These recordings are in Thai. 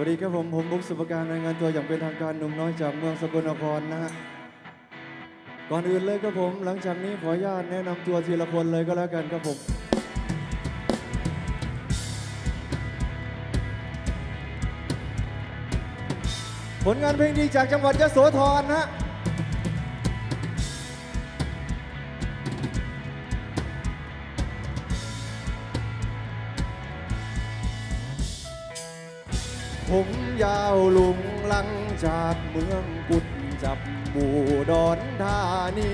วัสดีครับผม ผมบุ๊กสุภการรายงานตัวอย่างเป็นทางการหนุ่มน้อยจากเมืองสกลนครนะฮะก่อนอื่นเลยครับผมหลังจากนี้ขออนุญาตแนะนำตัวทีละคนเลยก็แล้วกันครับผมผลงานเพลงดีจากจังหวัดยโสธรนะ ผมยาวลุงลังจากเมืองกุดจับบูดอนธานี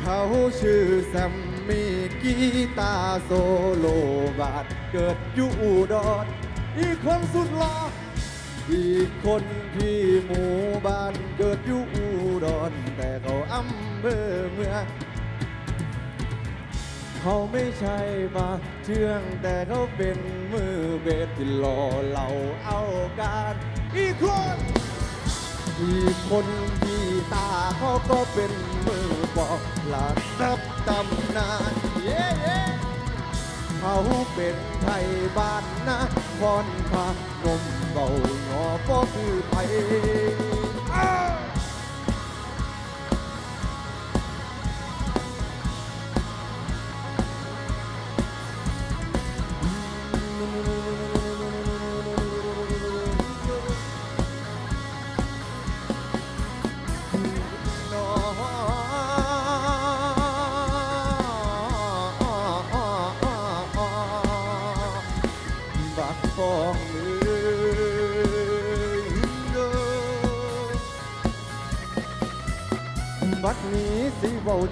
เขาชื่อแซมมี่กีตาโซโลบาดเกิดอยู่อุดรอีกคนสุดหล่ออีกคนที่หมู่บ้านเกิดอยู่อุดรแต่เขาอำเภอเมือง เขาไม่ใช่มาเชื่องแต่เขาเป็นมือเบสที่หล่อเราเอาการอีกคนอีกคนที่ตาเขาก็เป็นมือบอกหลักทับตำนานเย้เย้เขาเป็นไทยบ้านนะพรพานมเบาหงอก็คือไทย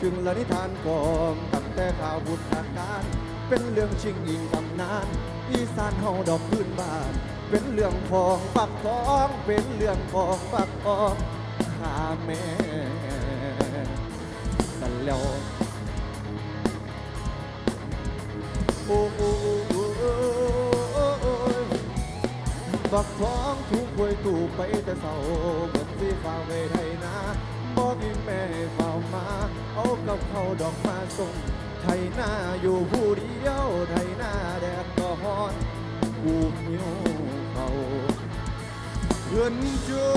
สิเว้าจึงละนิทานกองตั้งแต่ข่าวบุตรการ เป็นเรื่องชิงอิงตำนาน อีสานเฮาดอกพื้นบ้าน เป็นเรื่องของปักฟองเป็นเรื่องของปักฟองข้าแม่กันแล้วโอ้โบักท้องทุกควยตู่ไปแต่เศร้าเหมือนที่ฝ่าเวไทยนะ มา เอากับเขาดอกมาส่ง ไทยหน้าอยู่ผู้เดียว ไทยหน้าแดดก็ฮ้อนกูหิวเขาเพื่อนเจอ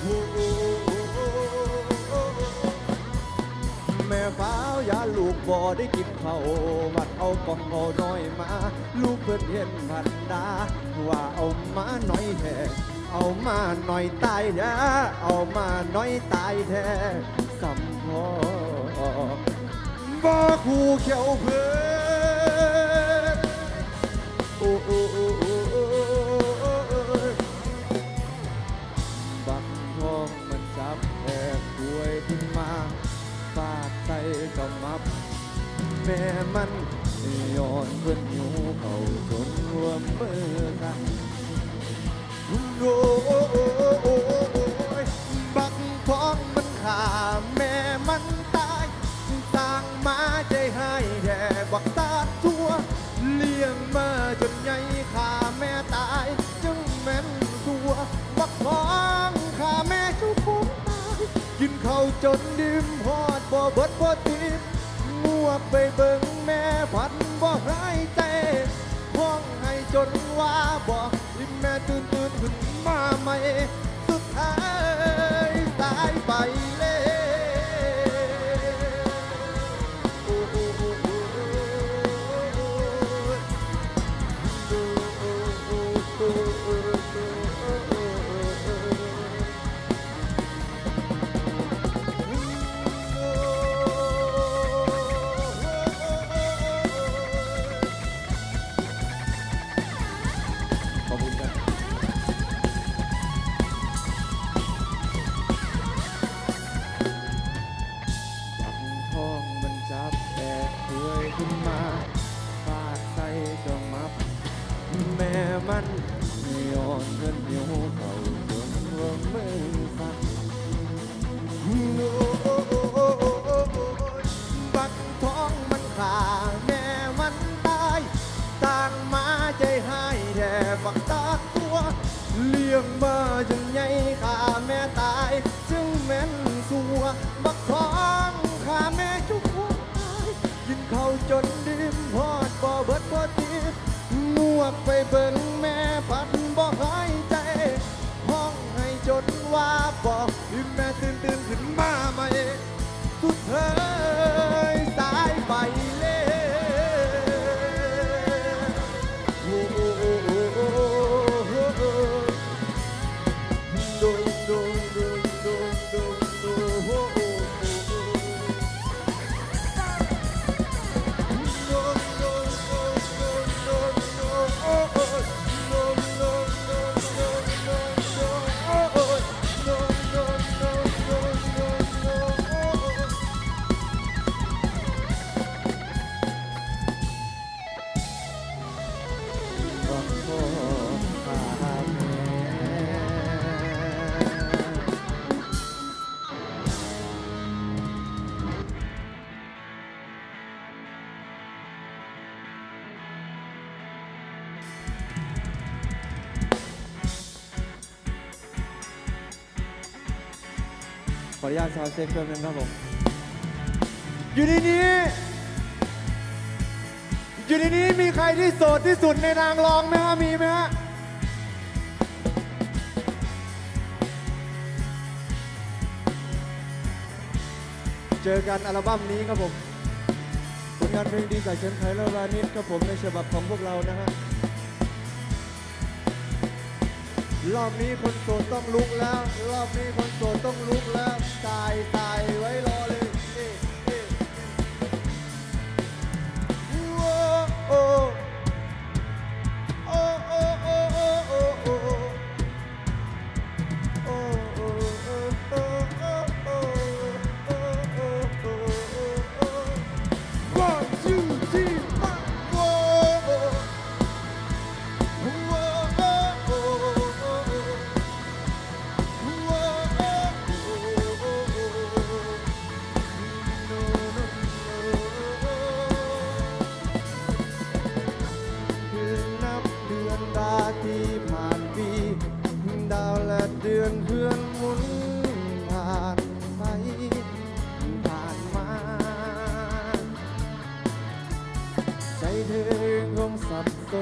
โอ้โอ้โอ้โอ้โอ้แม่ฟ้าวยาลูกบ่ได้กินเขาวัดเอากองเอาน้อยมา ลูกเพิ่นเห็นพันดา ว่าเอามาน้อยแท้ เอามาหน่อยตายแท้เอามาหน้อยตายแท้สำพอบ่คู่เขียวเพื่อนโอ้โอ้โอ้โอ้โอ้โอ้โอ้บักทองมันจับแอบป่วยขึ้นมาฟาดใส่กับมับ แม่มันย้อนเพื่อนหิวเขาจนรวมมือกัน โอ้โอ้อ้โอ้โอ้ยบักทองมันขาแม่มันตายสร้างมาใจให้แด่บักตาทั่ว เลี้ยงมาจนใหญ่ขาแม่ตาย จึงแม่นตัวบักทองขาแม่ชุบผมตาย กินข้าวจนดิ่มหอดบ่เบิดบ่ติบงัวไปเบิ่งแม่พันบ่หายใจห้องให้จนว่าบ่ที่แม่ตื่น กเบอร์ยังไงข้าแม่ตาย จึงแม่นสัว บักท้องข้าแม่จุกหัวยินเขาจนดิ้มหอดบ่เบิดบ่ตีมวกไปเบิ่งาตาวเซ็กแป๊บนึครับผม อยู่ในนี้ อยู่ในนี้มีใครที่โสดที่สุดในนางรองไหมฮะ มีไหมฮะ เจอกันอัลบั้มนี้ครับผม ผลงานเพลงดีจากเชนไทเลอร์วานิชครับผมในฉบับของพวกเรานะฮะ รอบนี้คนโสดต้องลุกแล้ว รอบนี้คนโสดต้องลุกแล้วตายตายไว้รอเลย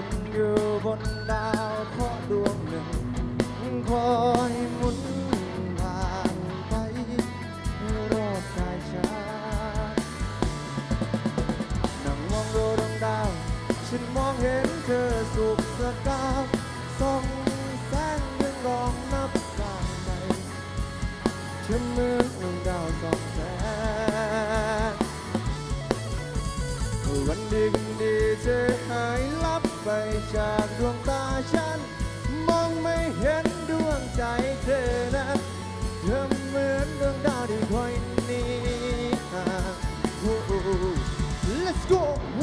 นอยู่บนดาวเคราะห์ดวงหนึ่งคอยหมุนผ่านไปรอบกายฉันนั่งมองดูดวงดาว ฉันมองเห็นเธอสุขสกาวส่องแสงเรืองรองนับกลางใจเธอเหมือนดวงดาวส่องแสงวันดีคืนดีเธอ ไปจากดวงตาฉัน มองไม่เห็นดวงใจเธอนะเธอเหมือนดวงดาวที่คอยนีห่างโอ้ Let's go โ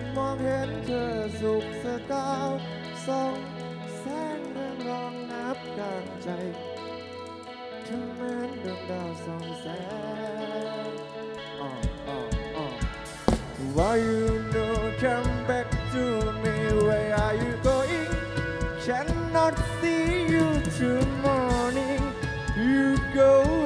ฉันมองเห็นเธอสุขสกาวส่องแสงเรืองรองนับกลางใจเธอเหมือนดวงดาวส่องแสงอ่ออ่ออ่อ Why you no come back to me Where are you going Cannot see you till morning You go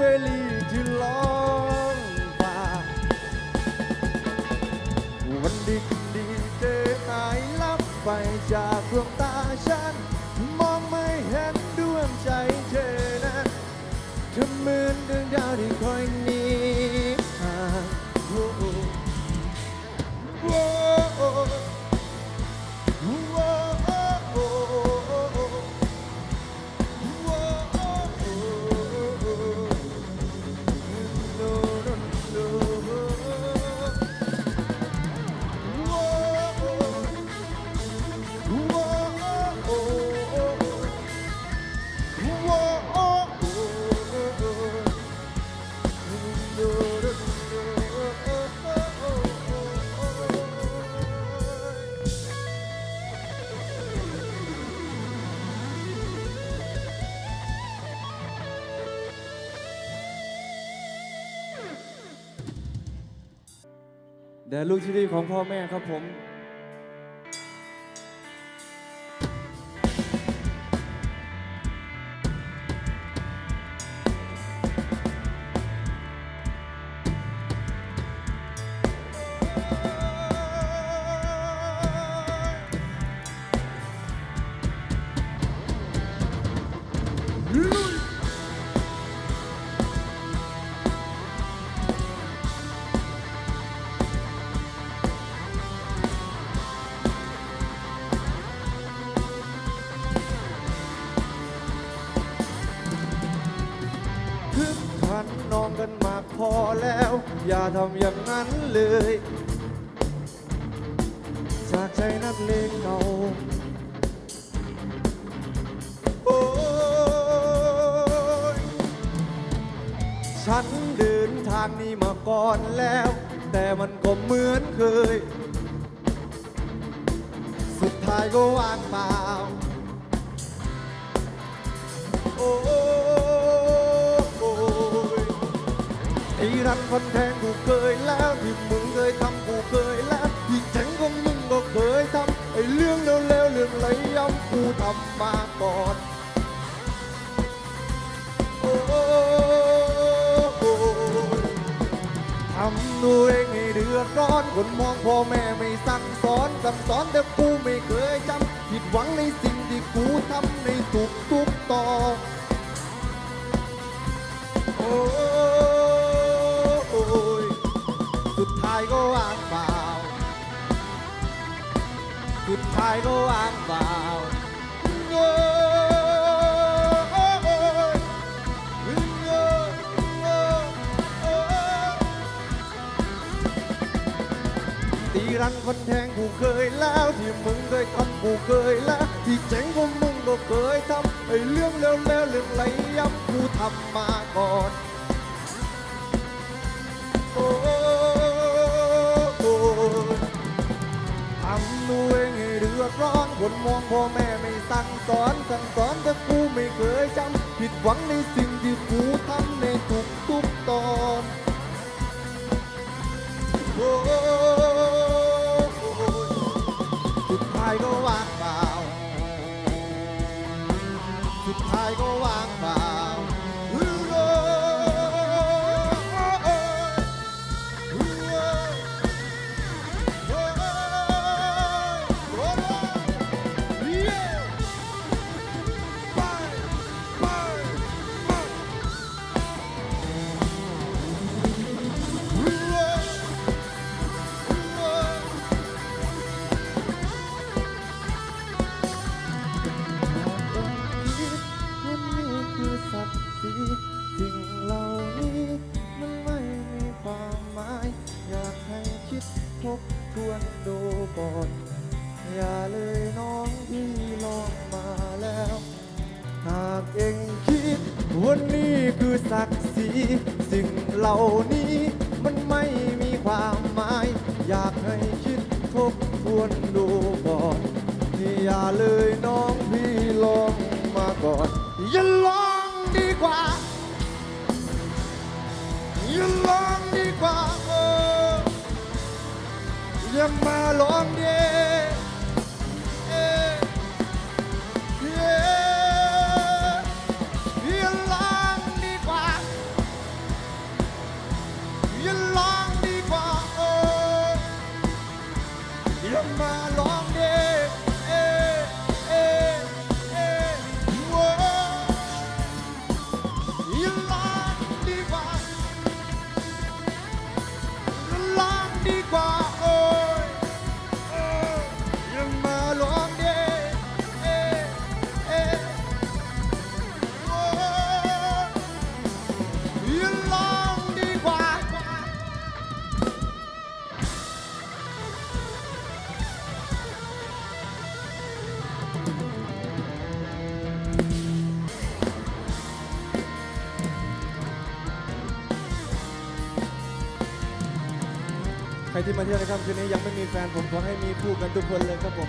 ดวงตาฉัน มองไม่เห็นดวงใจเธอนะเธอเหมือนดวงดาวที่คอย แด่ลูกที่ดีของพ่อแม่ครับผม ฉันเดินทางนี้มาก่อนแล้ว แต่มันก็เหมือนเคย สุดท้ายก็ว่างเปล่า โอ้ยไอ้รักคนแทงกูเคยแล้วที่มึงเคยทำกูเคยแล้วที่เจ๋งของมึงก็เคยทำไอ้เรื่องเลวๆเรื่องไรย้ำกูทำมาก่อน โอ้ ตัวเองให้เดือดร้อน คนมองพ่อแม่ไม่สั่งสอนสั่งสอนแต่กูไม่เคยจำผิดหวังในสิ่งที่กูทำในทุกทุกต่อโอ้ยสุดท้ายก็ว่างเปล่าสุดท้ายก็ว่างเปล่า ตีรันคนแทงกูเคยแล้วที่มึงเคยทำกูเคยแล้วที่เจ๋งของมึงก็เคยทำไอ้เรื่องแล้วแล้วเรื่องไรย้ำกูทำมาก่อนโอ้ทำตัวเองให้เดือดร้อนคนมองพ่อแม่ไม่สั่งสอนสั่งสอนแต่กูไม่เคยจำผิดหวังในสิ่งที่กูทำในทุกทุกๆายก็ว่างเปล่า สุดท้ายก็ว่างเปล่า สิ่งเหล่านี้มันไม่มีความหมาย อยากให้คิดทบทวนดูก่อนอย่าเลยน้องพี่ลองมาก่อน อย่าลองดีกว่า อย่าลองดีกว่าเอออย่ามาลองเดีเอ ใครที่มาเที่ยวนะครับคืนนี้ยังไม่มีแฟนผมขอให้มีคู่กันทุกคนเลยครับผม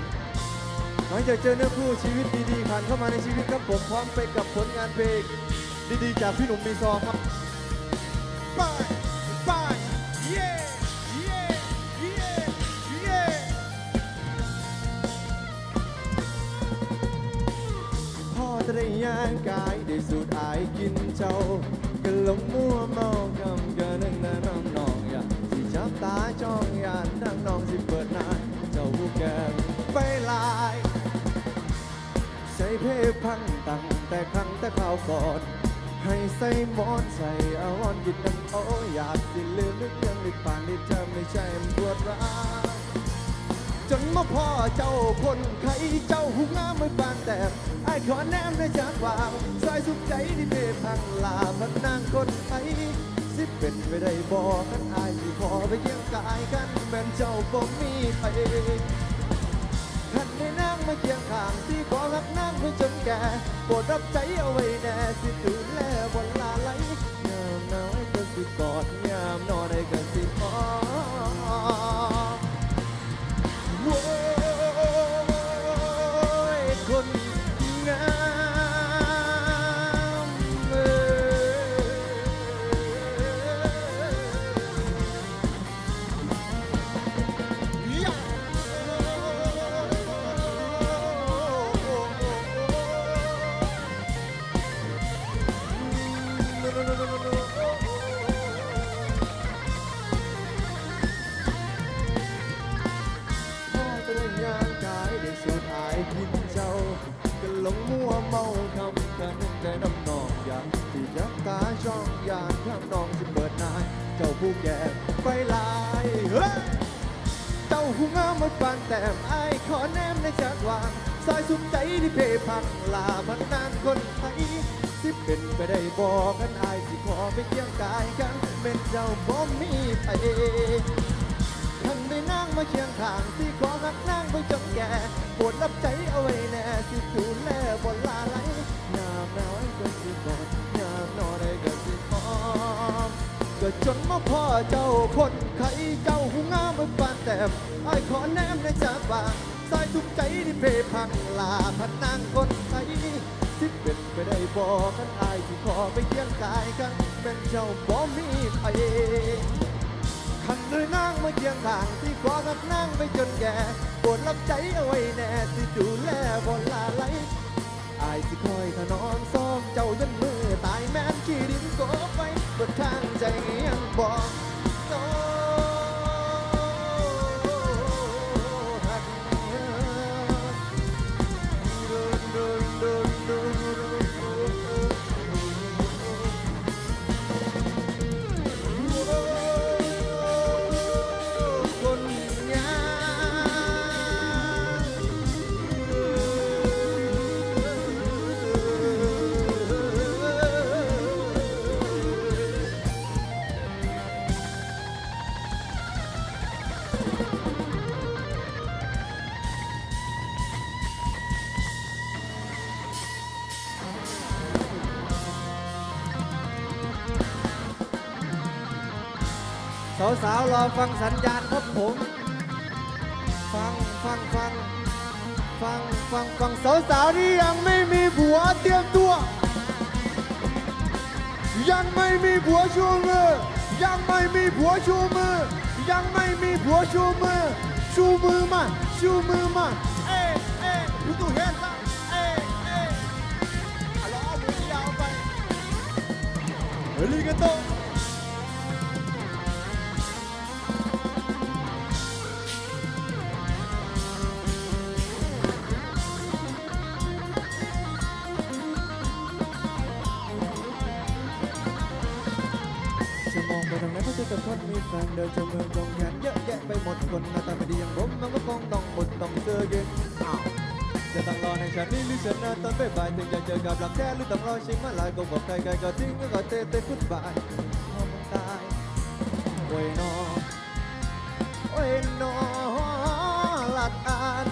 หลังจากเจอเนื้อคู่ชีวิตดีๆผ่านเข้ามาในชีวิตครับผมพร้อมไปกับผลงานเพลงดีๆ จากพี่หนุ่มมีซอครับไปไปเย่เย่เย่เยพอตระยางกายได้สูดอายกินเจ้ากันลงมั่วเมา แต่ข่าวก่อน ให้ใส่หมอนใส่อาวอนกินน้ำโออยากสิลืมนึกเรื่องลึกป่านที่เธอไม่ใช่มันปวดร้าจนมาพ่อเจ้าคนไข้เจ้าหูงามไม่ปานแต่ไอ้ขอแนมในจากวางสายสุขใจที่เพพังลาพันนางคนไข้สิเป็นไปได้บอกกันอายที่ขอไปเยี่ยงกายกันแม่นเจ้าบ่มีไป ให้นั่งมาเคียงข้างที่ขอรักนั่งไปจนแก่โปรดรับใจเอาไว้แน่สิดูแลบนลาไหลเงาหนาวให้ก็สิกอดยา มดปานแต่มไอขอแนมในจัดวางซอยสุขใจที่เพพังลาพันนานคนไทยสิเป็นไปได้บอกกันไอสิขอไปเคียงกายกันเป็นเจ้าบ่มีไปท่านได้นั่งมาเคียงข้างที่ขอรักนั่งไปจนแก่ปวดรับใจเอาไว้แน่สิดูแลบ่ล ก็จนมาพ่อเจ้าคนไข้เจ้าหูงามเหมือนปานแต้มไอ้ขอแนมในจากบาสายทุกใจที่เพพังลาพันนางคนไข้สิเป็นไปได้บอกกันไอ้ายที่ขอไปเคียงกายกันเป็นเจ้าบ่มีไปขันเลยนางมาเคียงข้างที่ขอกับนางไปจนแก่ปวดรับใจเอาไว้แน่ที่ดูแลบนลาไหลอายสิคอยถนอมซ้อมเจ้ายันมือตายแม่นขี้ดินโกบ นทางใสาวๆรอฟังสัญญาณครับผม ฟังฟังฟังฟังฟังฟังสาวๆที่ยังไม่มีผัวเตรียมตัว ยังไม่มีผัวชูมือ ยังไม่มีผัวชูมือ ยังไม่มีผัวชูมือ ชูมือมาชูมือมาเอ๊ะเอ๊ะดูตัวเห็นละเอ๊ะเอ๊ะอะล้อมือยาวไปเฮลิกาโต แท้หรือต้องรอชิงมาลายก็บอกใครๆก็ทิ้งก็เตะเตะฟุตบาทพอมันตายโอ้ยนอโอ้ยนอหลัดอ่าน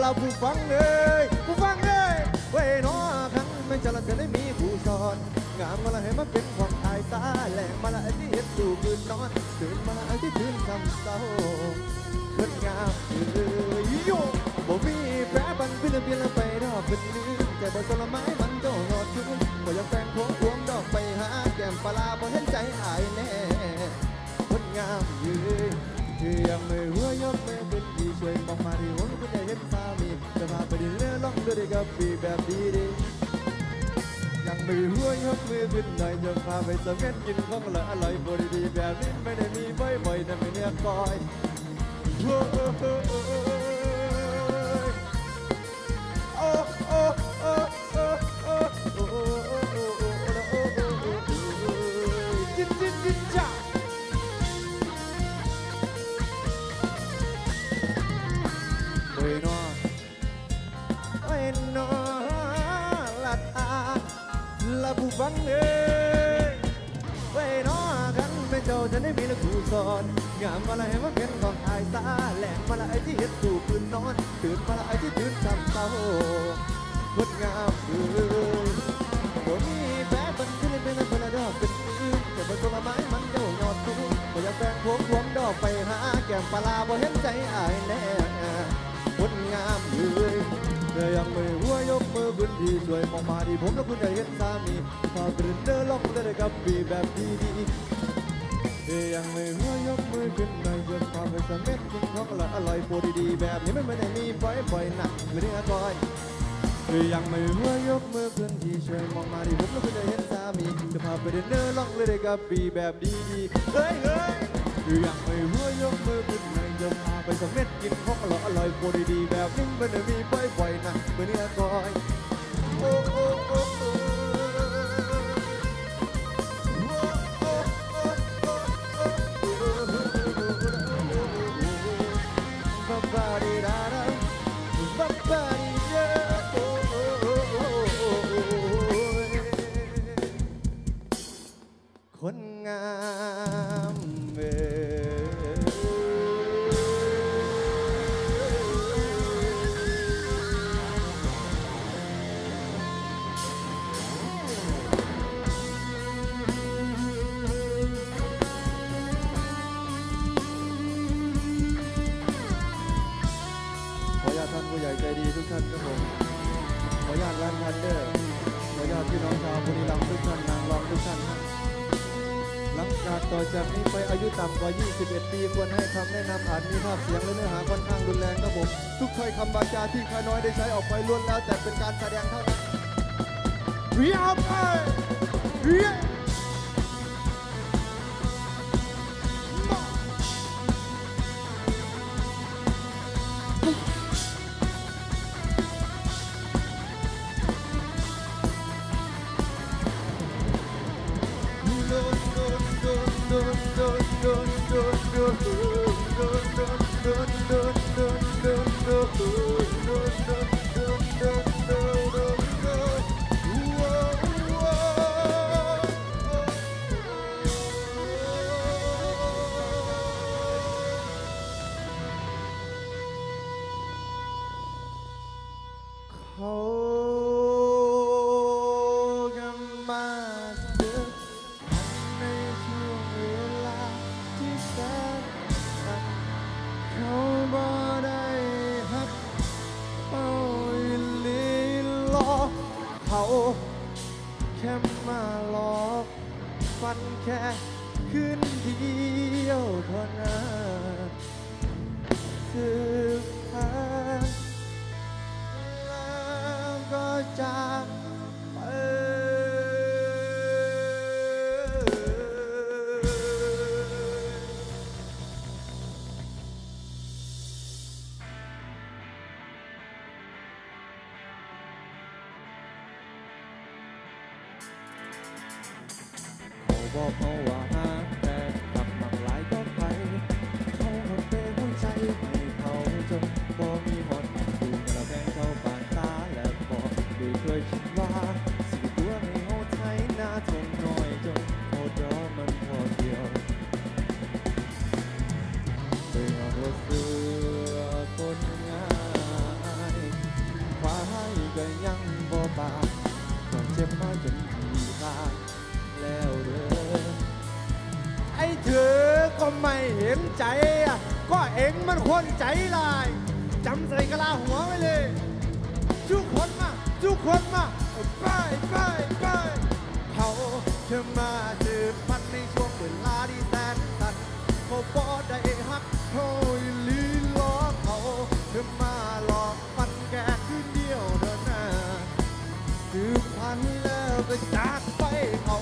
เราผู้ฟังเลยผู้ฟังเลยโอ้ยนอครั้งไม่จะละเธอได้มีผู้สอนงามมาละให้มันเป็นของอายตาแหลงมาละที่เห็นสู่คืนนอนตื่นมาละที่ตื่นคำเศร้าคนงามเอ้ยโยบ่มีแผลบันพิลเพียนไปรอบเป็นลืมแต่บ่สละไม้ แฟนโค้งทวงดอกไปหาแก้มปลาบ่เห็นใจอายแน่คนงามเอ้ยที่ยังไม่หัวยกมือขึ้นดีช่วยบอกมาที่หัวคุณได้เห็นสามีจะพาไปดินเรือล่องเรือด้กับปีแบบดีดียังมือหัวยกมือขึ้นหน่อยจะพาไปสเม็ดกินของละอร่อยบริดีแบบนี้ไม่ได้มีบ่อยๆนะไม่เนื้อก้อยโอ้โอ้โอ้โอ้โอ้ ฟังเอ้ยโอ้ยนอกันเป็นเจ้าจะได้มีละครูสอนงามมาละให้มันเป็นของอายตาแหลมมาละไอ้ที่เห็ดสู่ปืนนอนตื่นมาละไอ้ที่ตื่นจำเศร้างดงามเอ้ยบ่มีแพ้บันที่ได้เป็นคนละดอกเป็นอื่นแต่เป็นตัวละไม้มันเจ้ายอดตู้บ่อยากแฟนพวงพวงดอกไปหาแก้มปลาบ่เห็นใจอายแน่งดงามเลย เธอยังไม่หัวยกมือขึ้นที่ช่วยมองมาที่ผมและคุณจะเห็นสามีพาตื่นเดินลงเลยกับปีแบบดีดีเธอยังไม่หัวยกมือขึ้นหน่อยจนความเป็นสำเร็จกินของอร่อยอร่อยโปรดีๆแบบนี้ไม่ไม่ได้มีบ่อยๆหนักไม่ได้ก้อยเธอยังไม่หัวยกมือขึ้นที่ช่วยมองมาที่ผมและคุณจะเห็นสามีจะพาไปเดินเดินลงเลยกับปีแบบดีดีเฮ้ยเฮ้ยคือยากไปหัวยกมือขึ้นใน จะพาไปสำเร็จกินของอร่อยอร่อยโปรดีๆแบบนี้มันมีบ่อยๆนะเมื่อนี้ก้อยโอ้โอ้โอ้โอ้บับบ ว่า 21 ปี ควรให้คำแนะนำอาจมีภาพเสียงและเนื้อหาค่อนข้างรุนแรงครับผม ทุกถ้อยคำบาจาที่ข้าน้อยได้ใช้ออกไปล้วนแล้วแต่เป็นการแสดงเท่านั้นเรียบไปเรียบ แค่มาหลอกฟันแค่คืนเดียวเท่านั้นสือ ก็ไม่เห็นใจ ก็เองมันควรใจลายจำใส่กะลาหัวไว้เลยทุกคนมาทุกคนมาไปไปไปเขาจะมาสืบพันในช่วงเวลาที่แสนสั้นเขาบ่ได้หักเขาลีล้อเขาจะมาหลอกฟันแกคืนเดียวเดินหน้าสืบพันแล้วก็จากไปเขา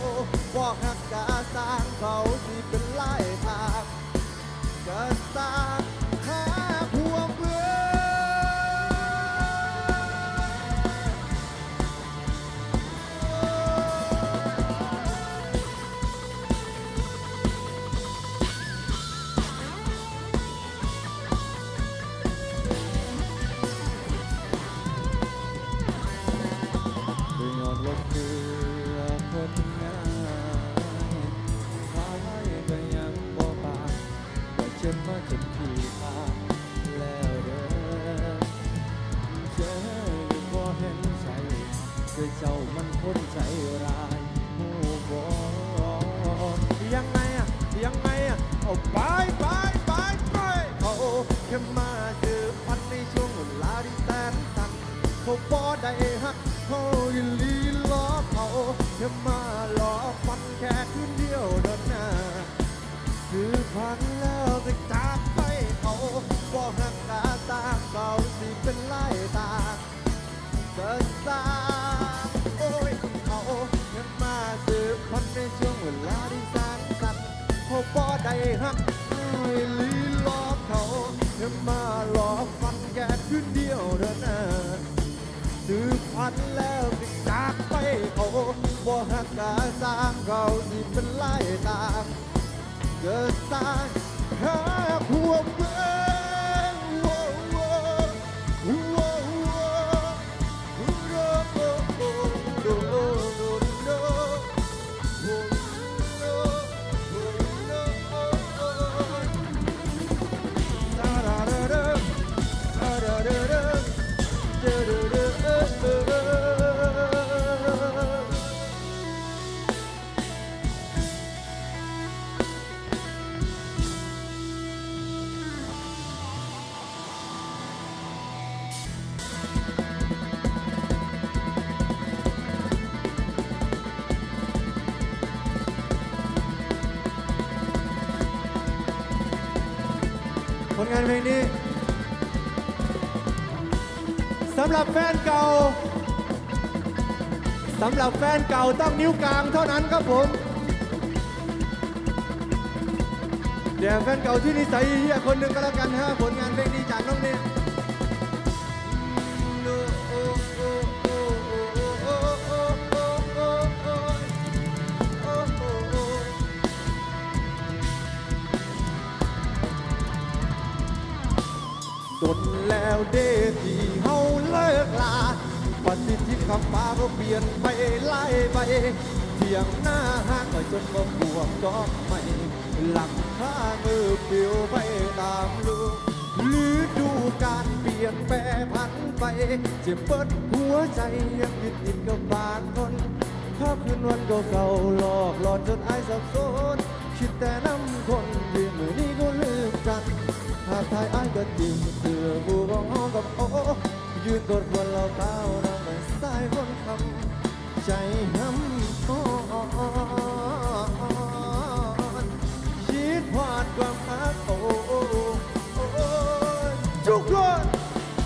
บอกหักกาสร้างเขาที่เป็น gastar. เจ้ามันคนใจร้ายหูบ่ยังไงอะยังไงอะเอาไปไปไปไปเขาแค่มาเจอพันในช่วงเวลาที่แสนสั้นเขาบ่ได้ฮักเขาอีหลีล้อเขาแค่มาล้อฟันแค่คืนเดียวเดินหน้าคือพันแล้วก็จากไปเขาบอกหักตาตาเก่าสิเป็นไล่ตาเกิดตา หักไอ้ลีลอกเขายังมาหลอกฟันแกขึ้นเดียวเท่านั้นสืบพันแล้วก็จากไปเขาบอกหักกาสร้างเขาสิเป็นไล่ตามเกิดสร้างหาพวเมือ เพลงนี้สำหรับแฟนเก่าสำหรับแฟนเก่าต้องนิ้วกลางเท่านั้นครับผมเดี๋ยวแฟนเก่าที่นิสัยเฮียคนหนึ่งก็แล้วกันฮะผลงานเพลงนี้จากน้องเนี่ย เดที่เฮาเลิกลาปฏิทินคำฟ้าก็เปลี่ยนไปไล่ไปเที่ยงหน้าห้างไปจนมาบวกดอกใหม่หลังคามือเปลิวไปตามลูกหรือดูการเปลี่ยนแปรผันไปเจ็บเปิดหัวใจยังยึดติดกับบางคนภาพคืนวันเก่าๆหลอกหลอนจนอายสับสนคิดแต่น้ำคนที่มือนี้ก็ลืมกันหากทายอายก็จริง บอกโอ้ยืนกดวันเราเต้าเราไม่สายคนคำใจห้ำอ่อนคิดพลาดความรักโอ้ทุกคน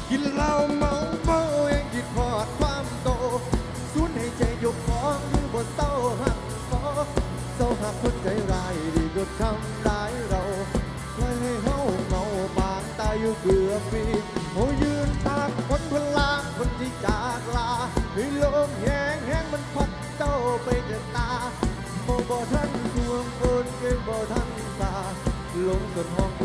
กินเหล้าเมาเมาเองคิดพอดความโตสูญให้ใจยกของบนเศร้าหักคอเศร้าหักคนใจร้ายดีก็ทำ บ่ทันทวงคนเก่งบ่ทันตาลงจนห้อง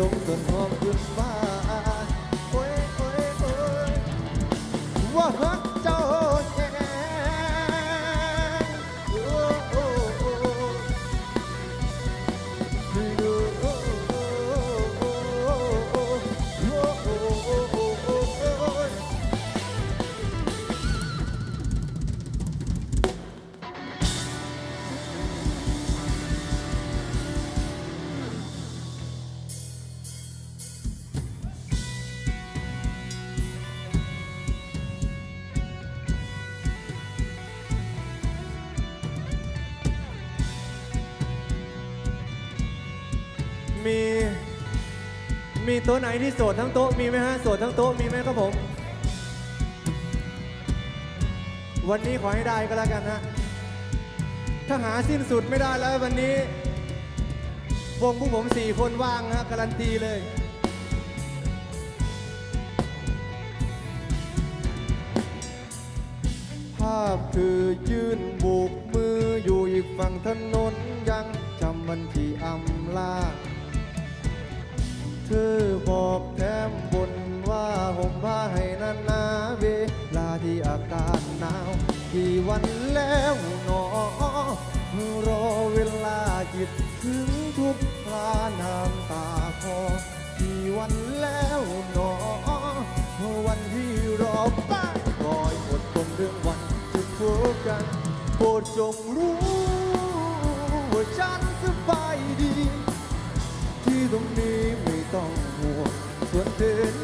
ลงต้นหอมขึ้นฟ้า ต๊ะไหนที่โสดทั้งโต๊ะมีไหมฮะโสดทั้งโต๊ะมีไหมครับผม วันนี้ขอให้ได้ก็แล้วกันฮะถ้าหาสิ้นสุดไม่ได้แล้ววันนี้ วงพวกผมสี่คนว่างฮะการันตีเลยภาพคือยืนโบกมืออยู่อีกฝั่งถนน งรู้ว่าฉันสบายดี ที่ตรงนี้ไม่ต้องห่วงส่วนเธอ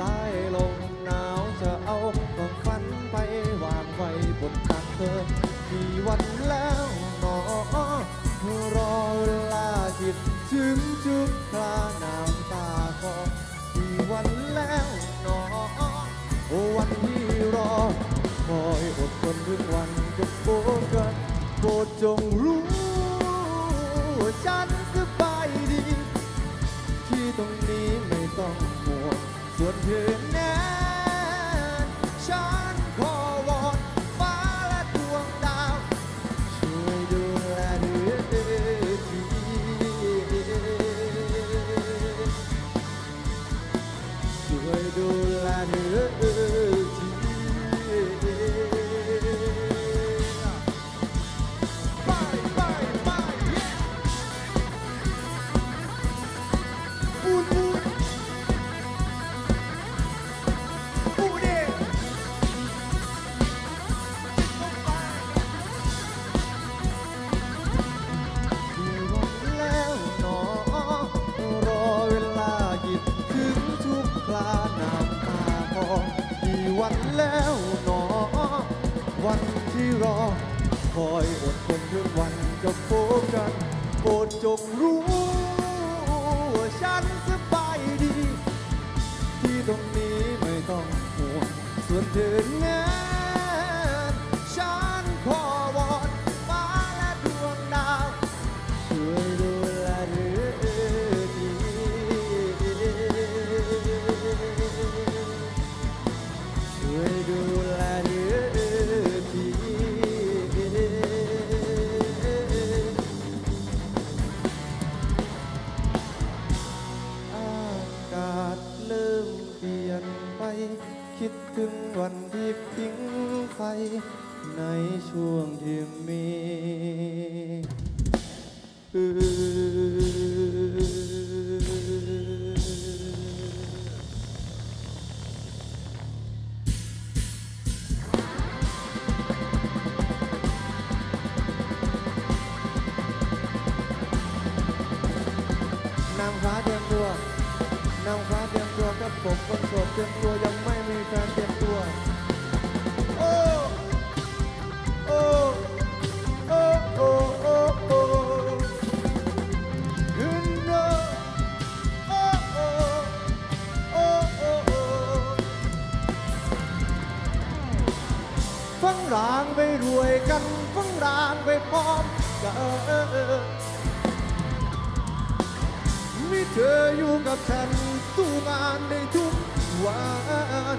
สายลมหนาวจะเอาความฝันไปวางไว้บนตักเธอกี่วันแล้วหนอรอเวลาคิดถึงทุกคราน้ำตาคอกี่วันแล้วหนอวันที่รอคอยอดทนถึงวันจะพบกันโปรดจงรู้ว่าฉันสบายดี ที่ตรงนี้ไม่ต้อง ห่วง รอ คอยอดทนทุกวันจะพบกัน โปรดจงรู้ว่าฉันสบายดี ที่ตรงนี้ไม่ต้องห่วงส่วนเธอนั้น ช่วง มีเธออยู่กับฉันสู้งานในทุกวัน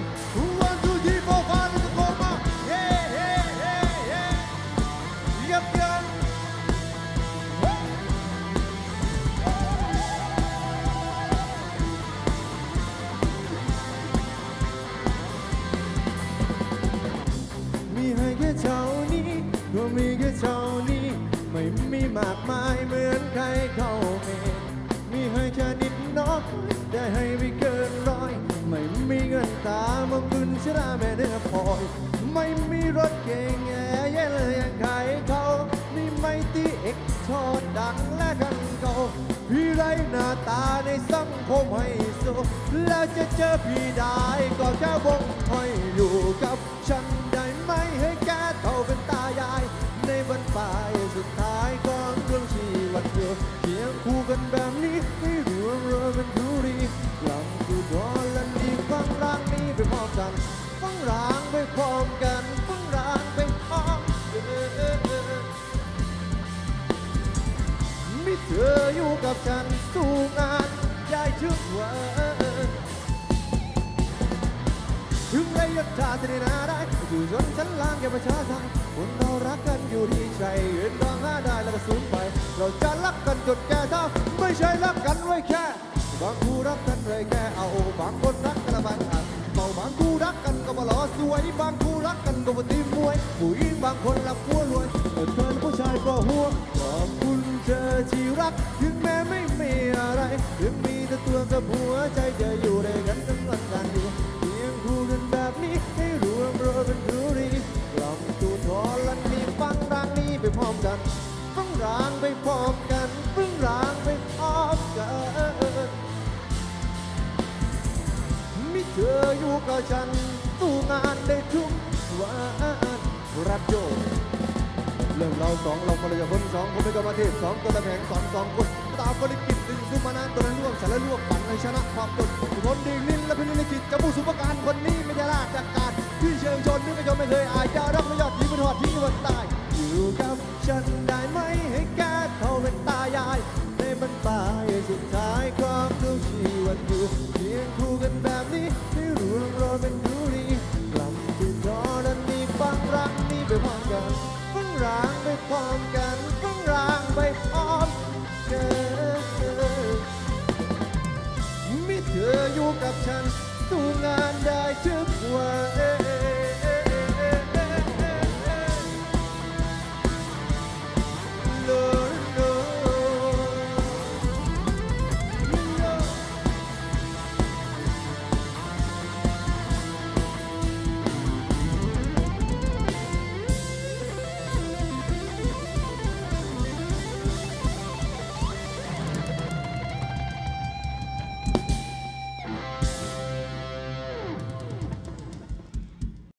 ชราแม่เนื้อพลอยไม่มีรถเก่งแย่เลยอย่างใครเขามีไม่ตีเอกชอดดังและกันเก่าพี่ไรหน้าตาในสังคมให้สูแล้วจะเจอพี่ได้ก็แค่วงคอยอยู่กับ ธออยู่กับฉันสู้งานได้ทุกวันถึงระยะทางที่นาได้อยู่จนชั้นล่างแก่ประชาชนคนเรารักกันอยู่ที่ใจเห็นร้องหาได้แล้วก็สูญไป เราจะรักกันจนแก่เท่าไม่ใช่รักกันไว้แค่บางคู่รักกันเลยแค่เอาบางคนรักกันละบางอันเมาบางคู่รักกันก็มาหล่อสวยบางคู่รักกันก็มาตีมวยผู้หญิงบางคนรักผัวรวยแต่เธอผู้ชายก็หัวขอบคุณ เธอที่รัก ถึงแม้ไม่มีอะไร ถึงมีแต่ตัวกับหัวใจจะอยู่ด้วยกันทั้งวันการอยู่เพียงคู่กันแบบนี้ให้รวมรวมเป็นธุรีกล่อมตูทอลันนี้ฟังรางนี้ไปพร้อมกันฟังรางไปพร้อมกันฟังรางไปพร้อมกันมีเธออยู่กับฉันสู้งานได้ทุกวันรับโย เริ่มเราสองเราคนละจะคนสองคนไม่กรรมเทพสองตัวละแผงสอนสองคนตามบริกิจดึงสุมานานตัวนั้นร่วมฉันและร่วมฝันให้ชนะความจนคนดีลิ้นและพินิจจิตจะผู้สุภการคนนี้ไม่ได้ลาจากการที่เชิงชนนี่ก็ยอมไม่เคยอายจะรักไม่ยอดทิ้งเป็นหอดทิ้งวันตายอยู่กับฉันได้ไหมให้แกเท่าเป็นตายายในบรรปลายสุดท้ายความทุกชีวิตอยู่เพียงคู่กันแบบนี้ให้รวมรอยเป็นธุรีกลับที่รอดันมีฟังรักนี้ไปพร้อมกัน รางไปพร้อมกันฟังรางไปพร้อมกันมีเธออยู่กับฉันสู้งานได้ทุกวัน